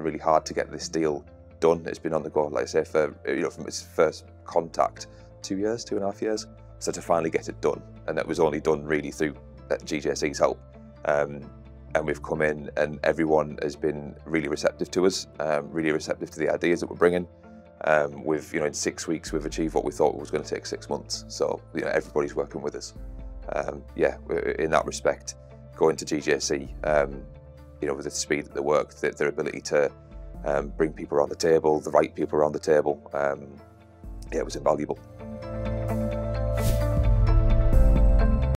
really hard to get this deal done. It's been on the go, like I say, for you know from its first contact, two years, two and a half years. So to finally get it done, and that was only done really through uh, GJC's help. Um, and we've come in, and everyone has been really receptive to us, um, really receptive to the ideas that we're bringing. Um, we've, you know, in six weeks, we've achieved what we thought was going to take six months. So, you know, everybody's working with us. Um, yeah, in that respect, going to GJC, um, you know, with the speed that they work, the, their ability to um, bring people around the table, the right people around the table, um, yeah, it was invaluable.